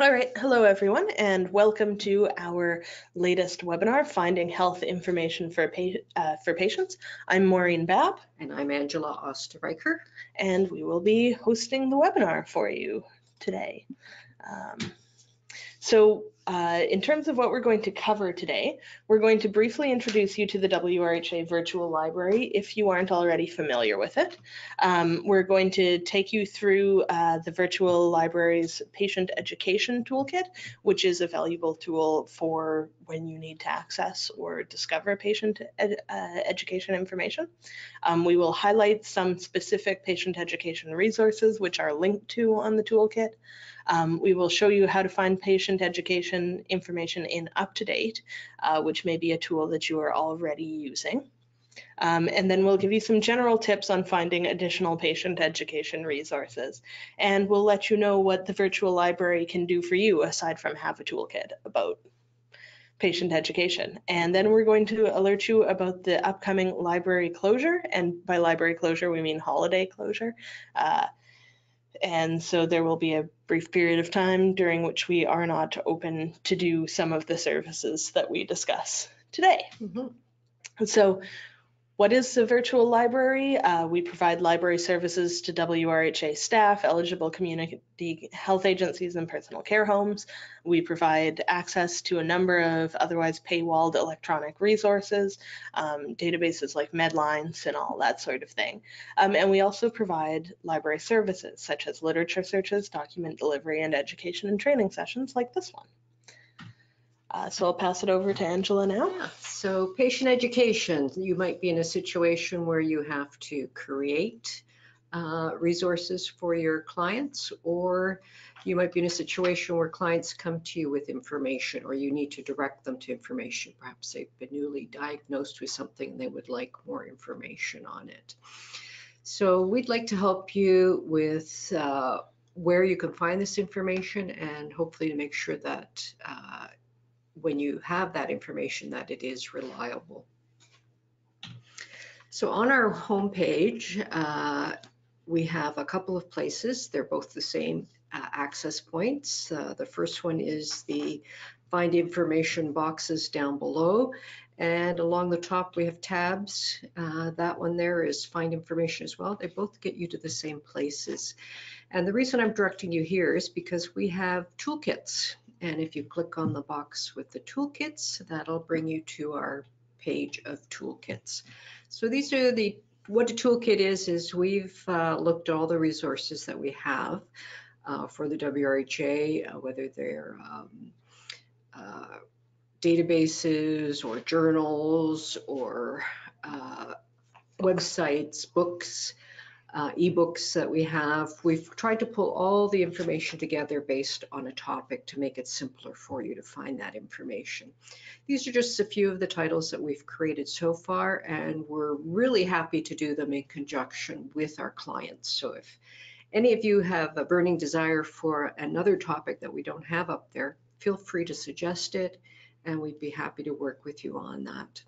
All right, hello everyone, and welcome to our latest webinar, Finding Health Information for, pa uh, for Patients. I'm Maureen Babb. And I'm Angela Osterreicher. And we will be hosting the webinar for you today. Um, so uh, in terms of what we're going to cover today, we're going to briefly introduce you to the WRHA Virtual Library if you aren't already familiar with it. Um, we're going to take you through uh, the Virtual Library's Patient Education Toolkit, which is a valuable tool for when you need to access or discover patient ed uh, education information. Um, we will highlight some specific patient education resources which are linked to on the toolkit. Um, we will show you how to find patient education information in UpToDate, uh, which may be a tool that you are already using. Um, and then we'll give you some general tips on finding additional patient education resources. And we'll let you know what the virtual library can do for you aside from have a toolkit about patient education. And then we're going to alert you about the upcoming library closure. And by library closure, we mean holiday closure. Uh, and so there will be a brief period of time during which we are not open to do some of the services that we discuss today. Mm -hmm. So what is the virtual library? Uh, we provide library services to WRHA staff, eligible community health agencies, and personal care homes. We provide access to a number of otherwise paywalled electronic resources, um, databases like Medlines and all that sort of thing. Um, and we also provide library services such as literature searches, document delivery, and education and training sessions like this one. Uh, so I'll pass it over to Angela now. So patient education, you might be in a situation where you have to create uh, resources for your clients, or you might be in a situation where clients come to you with information or you need to direct them to information. Perhaps they've been newly diagnosed with something and they would like more information on it. So we'd like to help you with uh, where you can find this information and hopefully to make sure that uh, when you have that information that it is reliable. So on our homepage, uh, we have a couple of places. They're both the same uh, access points. Uh, the first one is the find information boxes down below. And along the top, we have tabs. Uh, that one there is find information as well. They both get you to the same places. And the reason I'm directing you here is because we have toolkits and if you click on the box with the toolkits, that'll bring you to our page of toolkits. So these are the, what a toolkit is, is we've uh, looked all the resources that we have uh, for the WRHA, uh, whether they're um, uh, databases or journals or uh, websites, books, uh, ebooks that we have. We've tried to pull all the information together based on a topic to make it simpler for you to find that information. These are just a few of the titles that we've created so far, and we're really happy to do them in conjunction with our clients. So if any of you have a burning desire for another topic that we don't have up there, feel free to suggest it, and we'd be happy to work with you on that.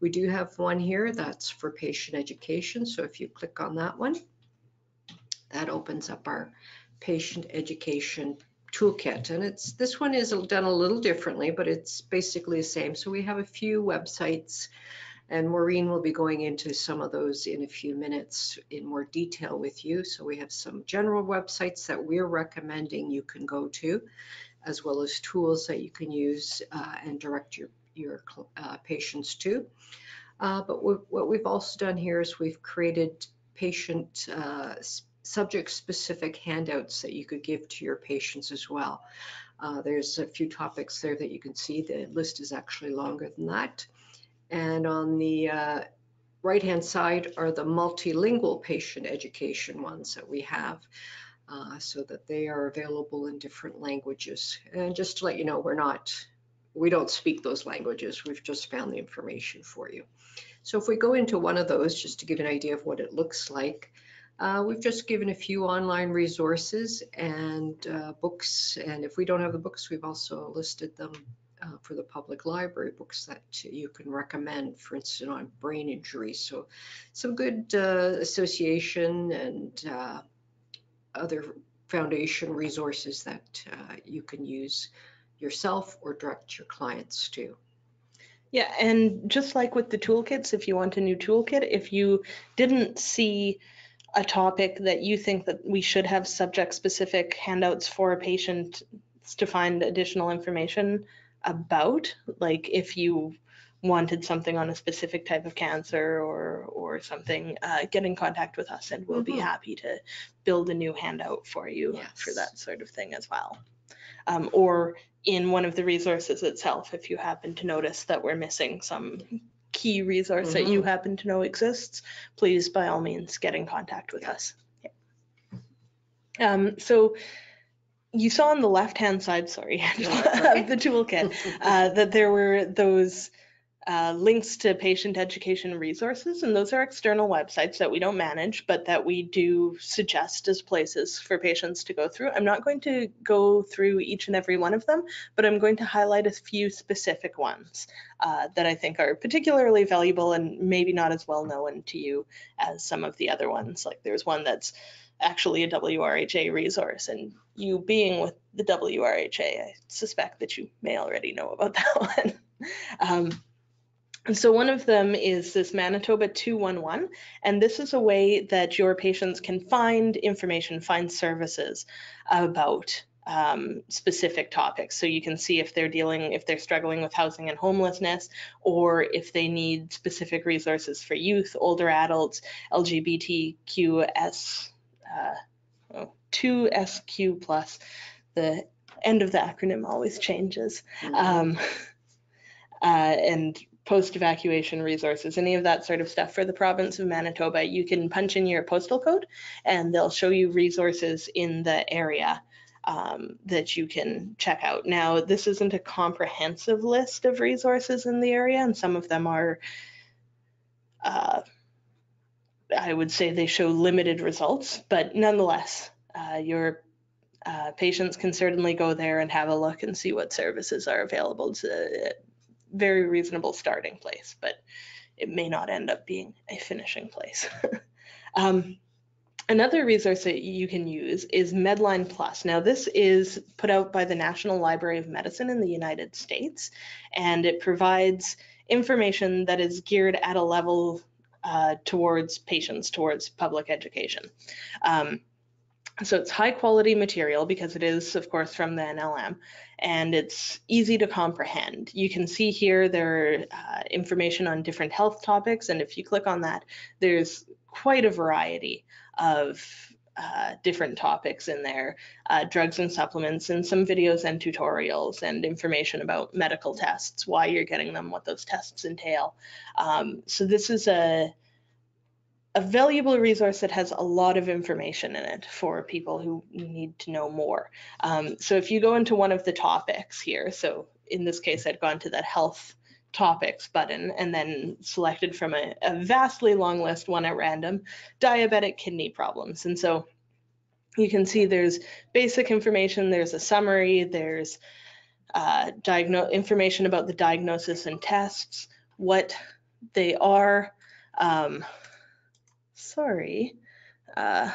We do have one here that's for patient education. So if you click on that one, that opens up our patient education toolkit. And it's this one is done a little differently, but it's basically the same. So we have a few websites and Maureen will be going into some of those in a few minutes in more detail with you. So we have some general websites that we're recommending you can go to, as well as tools that you can use uh, and direct your your uh, patients to. Uh, but what we've also done here is we've created patient uh, subject specific handouts that you could give to your patients as well. Uh, there's a few topics there that you can see. The list is actually longer than that. And on the uh, right hand side are the multilingual patient education ones that we have. Uh, so that they are available in different languages. And just to let you know, we're not we don't speak those languages. We've just found the information for you. So if we go into one of those, just to give an idea of what it looks like, uh, we've just given a few online resources and uh, books. And if we don't have the books, we've also listed them uh, for the public library books that you can recommend, for instance, on brain injury. So some good uh, association and uh, other foundation resources that uh, you can use yourself or direct your clients to. Yeah, and just like with the toolkits, if you want a new toolkit, if you didn't see a topic that you think that we should have subject specific handouts for a patient to find additional information about, like if you wanted something on a specific type of cancer or or something, uh, get in contact with us and we'll be Mhm. happy to build a new handout for you for that sort of thing as well. Um, or in one of the resources itself, if you happen to notice that we're missing some key resource that you happen to know exists, please by all means get in contact with us. Yeah. Um, so you saw on the left-hand side, sorry, okay. of the toolkit, uh, that there were those uh, links to patient education resources, and those are external websites that we don't manage, but that we do suggest as places for patients to go through. I'm not going to go through each and every one of them, but I'm going to highlight a few specific ones uh, that I think are particularly valuable and maybe not as well known to you as some of the other ones. Like there's one that's actually a WRHA resource, and you being with the WRHA, I suspect that you may already know about that one. Um, and so one of them is this Manitoba 211, and this is a way that your patients can find information, find services about um, specific topics. So you can see if they're dealing, if they're struggling with housing and homelessness, or if they need specific resources for youth, older adults, LGBTQS, uh, oh, 2SQ plus. The end of the acronym always changes. Mhm. Um, uh, and post evacuation resources, any of that sort of stuff for the province of Manitoba, you can punch in your postal code and they'll show you resources in the area um, that you can check out. Now, this isn't a comprehensive list of resources in the area, and some of them are, uh, I would say they show limited results, but nonetheless, uh, your uh, patients can certainly go there and have a look and see what services are available. to very reasonable starting place, but it may not end up being a finishing place. um, another resource that you can use is Medline Plus. Now, this is put out by the National Library of Medicine in the United States, and it provides information that is geared at a level uh, towards patients, towards public education. Um, so it's high quality material because it is, of course, from the NLM and it's easy to comprehend. You can see here there uh, information on different health topics. And if you click on that, there's quite a variety of uh, different topics in there, uh, drugs and supplements and some videos and tutorials and information about medical tests, why you're getting them, what those tests entail. Um, so this is a, a valuable resource that has a lot of information in it for people who need to know more. Um, so if you go into one of the topics here, so in this case, I'd gone to that health topics button and then selected from a, a vastly long list, one at random, diabetic kidney problems. And so you can see there's basic information, there's a summary, there's uh, information about the diagnosis and tests, what they are. Um, sorry. Uh,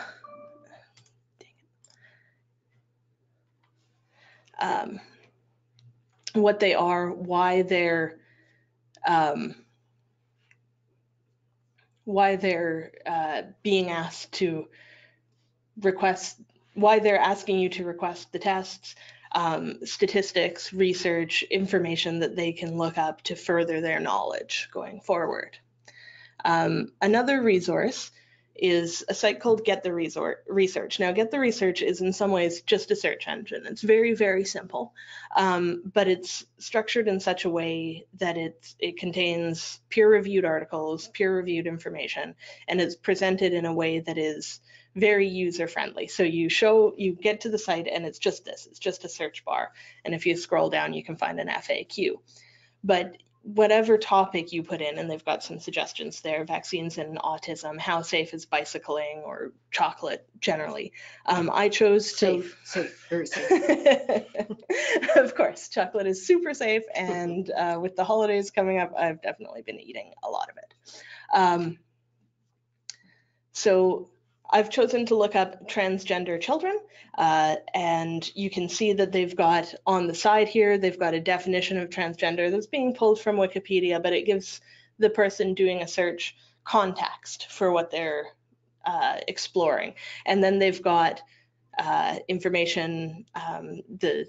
um, what they are, why they're um, why they're uh, being asked to request, why they're asking you to request the tests, um, statistics, research, information that they can look up to further their knowledge going forward. Um, another resource is a site called Get the Resort Research. Now, Get the Research is in some ways just a search engine. It's very, very simple, um, but it's structured in such a way that it it contains peer-reviewed articles, peer-reviewed information, and it's presented in a way that is very user-friendly. So you show, you get to the site, and it's just this. It's just a search bar, and if you scroll down, you can find an FAQ. But whatever topic you put in, and they've got some suggestions there, vaccines and autism, how safe is bicycling or chocolate generally. Um, I chose to. Safe, safe, very safe. of course, chocolate is super safe, and uh, with the holidays coming up, I've definitely been eating a lot of it. Um, so I've chosen to look up transgender children, uh, and you can see that they've got on the side here, they've got a definition of transgender that's being pulled from Wikipedia, but it gives the person doing a search context for what they're uh, exploring. And then they've got uh, information, um, the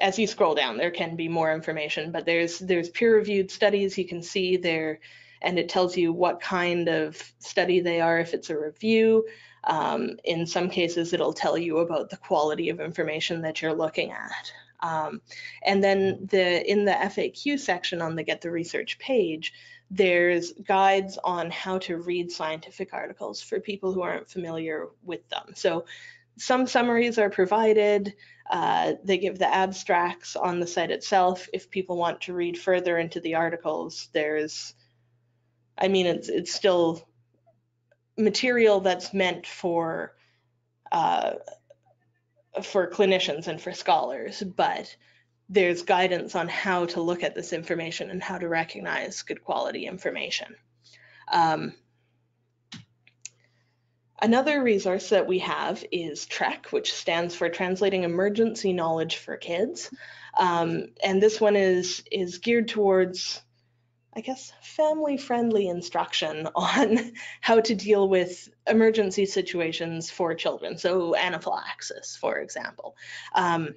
as you scroll down, there can be more information, but there's there's peer-reviewed studies you can see there and it tells you what kind of study they are if it's a review. Um, in some cases, it'll tell you about the quality of information that you're looking at. Um, and then the in the FAQ section on the Get the Research page, there's guides on how to read scientific articles for people who aren't familiar with them. So some summaries are provided. Uh, they give the abstracts on the site itself. If people want to read further into the articles, there's I mean, it's it's still material that's meant for uh, for clinicians and for scholars, but there's guidance on how to look at this information and how to recognize good quality information. Um, another resource that we have is TREK, which stands for Translating Emergency Knowledge for Kids. Um, and this one is, is geared towards I guess, family friendly instruction on how to deal with emergency situations for children. So, anaphylaxis, for example. Um,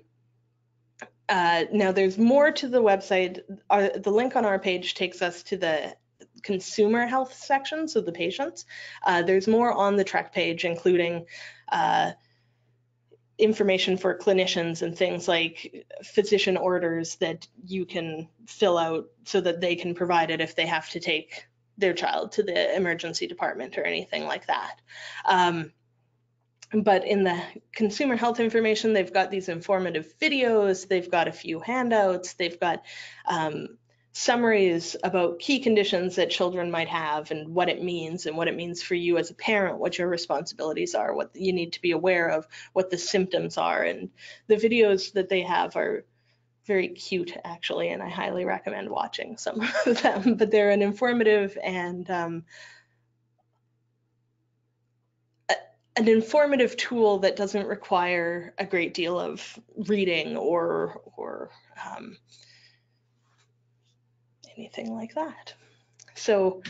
uh, now, there's more to the website. Our, the link on our page takes us to the consumer health section, so the patients. Uh, there's more on the TREK page, including uh, information for clinicians and things like physician orders that you can fill out so that they can provide it if they have to take their child to the emergency department or anything like that. Um, but in the consumer health information, they've got these informative videos, they've got a few handouts, they've got um, summaries about key conditions that children might have and what it means and what it means for you as a parent, what your responsibilities are, what you need to be aware of, what the symptoms are. And the videos that they have are very cute actually, and I highly recommend watching some of them, but they're an informative and um, an informative tool that doesn't require a great deal of reading or, or um, anything like that. So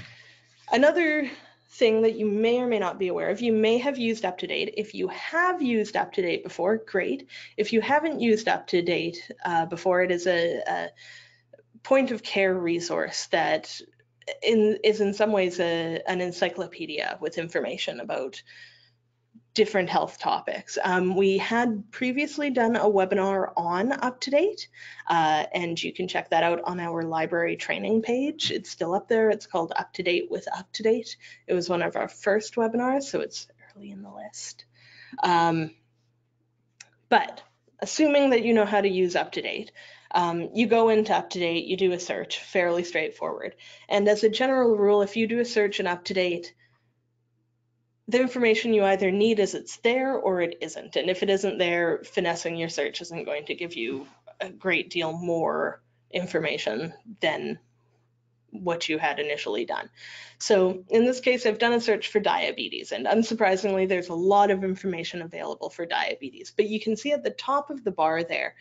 another thing that you may or may not be aware of, you may have used UpToDate. If you have used UpToDate before, great. If you haven't used UpToDate uh, before, it is a, a, point of care resource that in, is in some ways a, an encyclopedia with information about different health topics. Um, we had previously done a webinar on UpToDate, uh, and you can check that out on our library training page. It's still up there. It's called UpToDate with UpToDate. It was one of our first webinars, so it's early in the list. Um, but assuming that you know how to use UpToDate, um, you go into UpToDate, you do a search, fairly straightforward. And as a general rule, if you do a search in UpToDate, the information you either need is it's there or it isn't. And if it isn't there, finessing your search isn't going to give you a great deal more information than what you had initially done. So in this case, I've done a search for diabetes and unsurprisingly, there's a lot of information available for diabetes, but you can see at the top of the bar there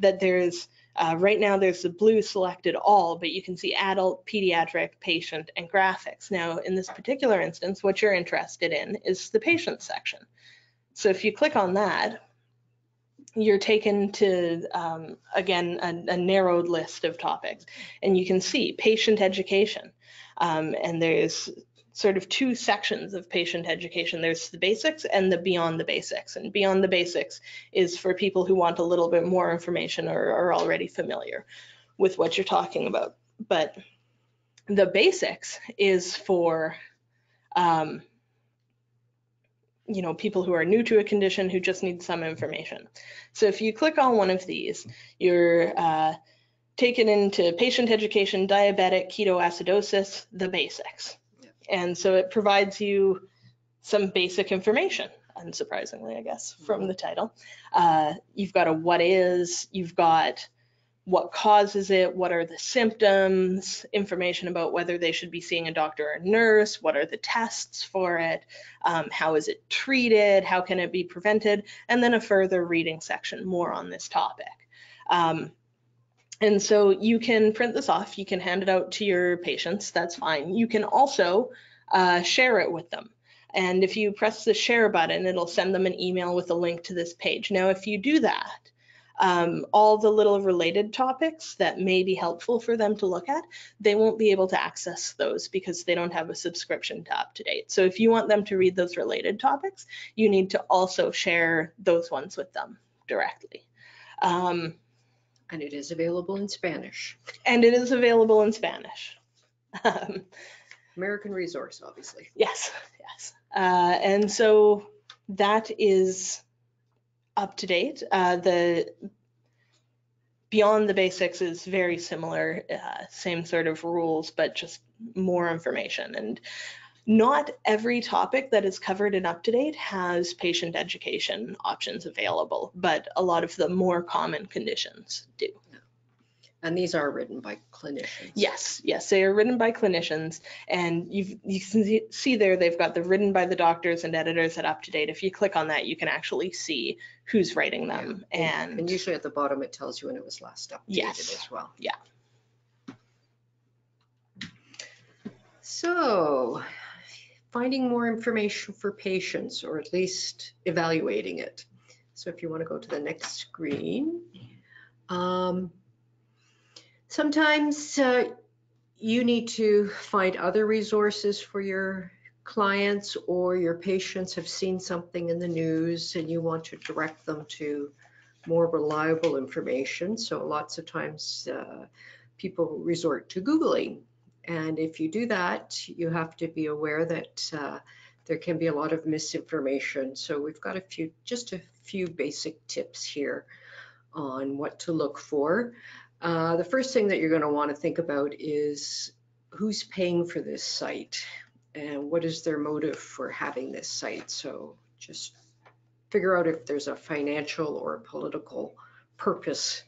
that there's uh, right now there's the blue selected all, but you can see adult, pediatric, patient, and graphics. Now, in this particular instance, what you're interested in is the patient section. So if you click on that, you're taken to, um, again, a, a, narrowed list of topics. And you can see patient education. Um, and there's sort of two sections of patient education. There's the basics and the beyond the basics. And beyond the basics is for people who want a little bit more information or are already familiar with what you're talking about. But the basics is for um, you know, people who are new to a condition who just need some information. So if you click on one of these, you're uh, taken into patient education, diabetic, ketoacidosis, the basics. And so it provides you some basic information, unsurprisingly, I guess, from the title. Uh, you've got a what is, you've got what causes it, what are the symptoms, information about whether they should be seeing a doctor or nurse, what are the tests for it, um, how is it treated, how can it be prevented, and then a further reading section more on this topic. Um, and so you can print this off, you can hand it out to your patients, that's fine. You can also uh, share it with them. And if you press the share button, it'll send them an email with a link to this page. Now, if you do that, um, all the little related topics that may be helpful for them to look at, they won't be able to access those because they don't have a subscription to UpToDate. So if you want them to read those related topics, you need to also share those ones with them directly. Um, And it is available in Spanish. and it is available in Spanish. Um, American resource, obviously. Yes, yes. Uh, and so that is UpToDate. Uh, the Beyond the Basics is very similar, uh, same sort of rules, but just more information. And not every topic that is covered in UpToDate has patient education options available, but a lot of the more common conditions do. And these are written by clinicians. Yes, yes, they are written by clinicians, and you've, you can see- see there they've got the written by the doctors and editors at UpToDate. If you click on that, you can actually see who's writing them, And and usually at the bottom, it tells you when it was last updated Yes. as well. Yeah. So finding more information for patients or at least evaluating it. So if you want to go to the next screen. um, Sometimes uh, you need to find other resources for your clients or your patients have seen something in the news and you want to direct them to more reliable information. So lots of times uh, people resort to Googling. And if you do that, you have to be aware that uh, there can be a lot of misinformation. So we've got a few, just a few basic tips here on what to look for. Uh, the first thing that you're going to want to think about is who's paying for this site and what is their motive for having this site. So just figure out if there's a financial or a political purpose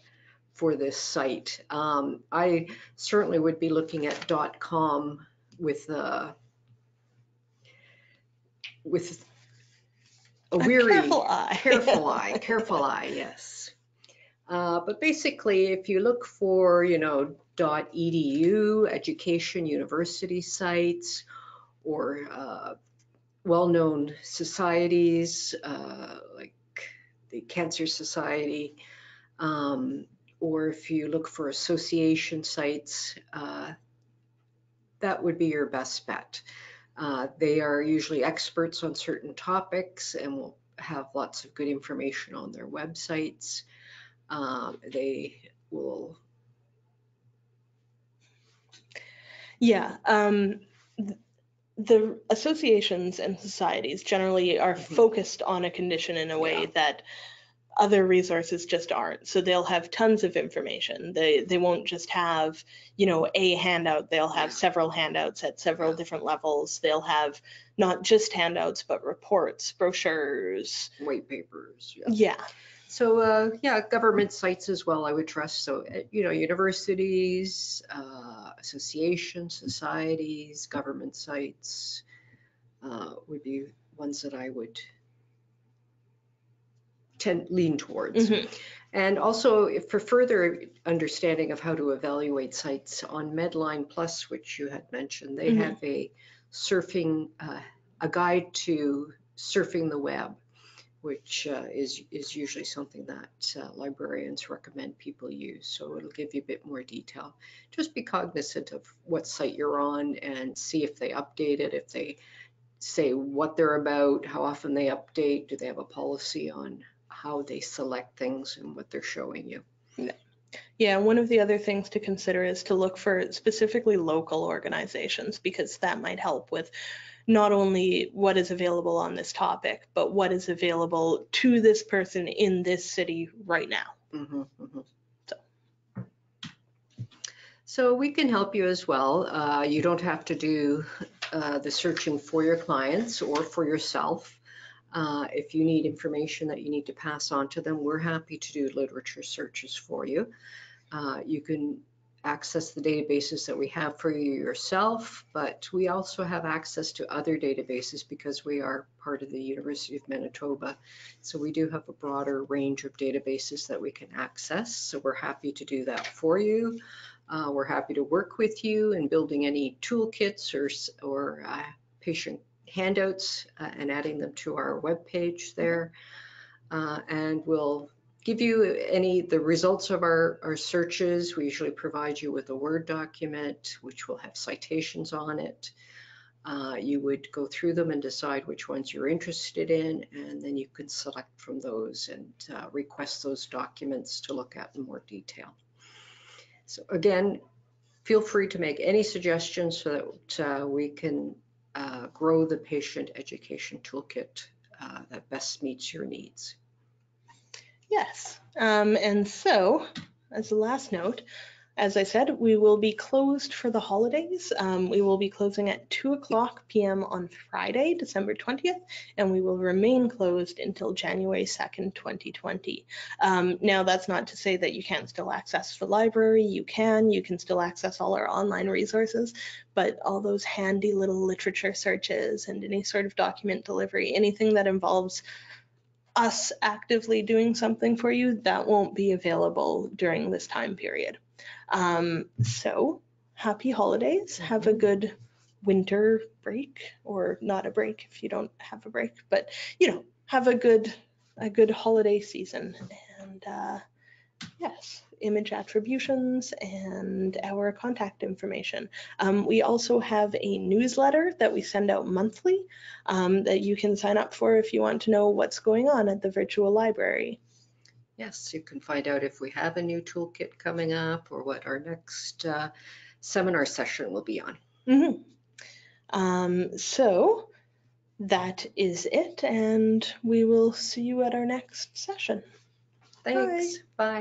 for this site. Um, I certainly would be looking at dot .com with uh, with a weary, careful eye. careful eye, careful eye, yes. Uh, but basically, if you look for, you know, .edu, education, university sites, or uh, well-known societies uh, like the Cancer Society, um, or if you look for association sites, uh, that would be your best bet. Uh, they are usually experts on certain topics and will have lots of good information on their websites. Um, they will, Yeah, um, the associations and societies generally are Mhm. focused on a condition in a way Yeah. that other resources just aren't. So they'll have tons of information. They they won't just have, you know, a handout. They'll have Yeah. several handouts at several different levels. They'll have not just handouts but reports, brochures. white papers. yeah. Yeah. So, uh, yeah, government sites as well, I would trust. So, uh, you know, universities, uh, associations, societies, government sites uh, would be ones that I would tend, lean towards. Mhm. And also, if for further understanding of how to evaluate sites on Medline Plus, which you had mentioned, they Mhm. have a surfing, uh, a guide to surfing the web, which uh, is is usually something that uh, librarians recommend people use. So it'll give you a bit more detail. Just be cognizant of what site you're on and see if they update it, if they say what they're about, how often they update, do they have a policy on how they select things and what they're showing you. Yeah, one of the other things to consider is to look for specifically local organizations because that might help with not only what is available on this topic, but what is available to this person in this city right now. Mhm, mhm. So. So we can help you as well. Uh, You don't have to do uh, the searching for your clients or for yourself. Uh, If you need information that you need to pass on to them, we're happy to do literature searches for you. Uh, You can access the databases that we have for you yourself, but we also have access to other databases because we are part of the University of Manitoba. So we do have a broader range of databases that we can access. So we're happy to do that for you. Uh, We're happy to work with you in building any toolkits or, or uh, patient handouts uh, and adding them to our webpage there. Uh, And we'll give you any, the results of our, our searches. We usually provide you with a Word document, which will have citations on it. Uh, You would go through them and decide which ones you're interested in, and then you can select from those and uh, request those documents to look at in more detail. So again, feel free to make any suggestions so that uh, we can uh, grow the patient education toolkit uh, that best meets your needs. Yes. Um, and so, as a last note, as I said, we will be closed for the holidays. Um, we will be closing at 2 o'clock p.m. on Friday, December 20th, and we will remain closed until January 2nd, 2020. Um, now, that's not to say that you can't still access the library. You can. You can still access all our online resources, but all those handy little literature searches and any sort of document delivery, anything that involves us actively doing something for you, that won't be available during this time period. Um, so happy holidays. Have a good winter break or not a break if you don't have a break, but you know, have a good a good holiday season. And uh, yes, image attributions and our contact information. Um, we also have a newsletter that we send out monthly um, that you can sign up for if you want to know what's going on at the virtual library. Yes, you can find out if we have a new toolkit coming up or what our next uh, seminar session will be on. Mhm. Um, so that is it, and we will see you at our next session. Thanks. Bye.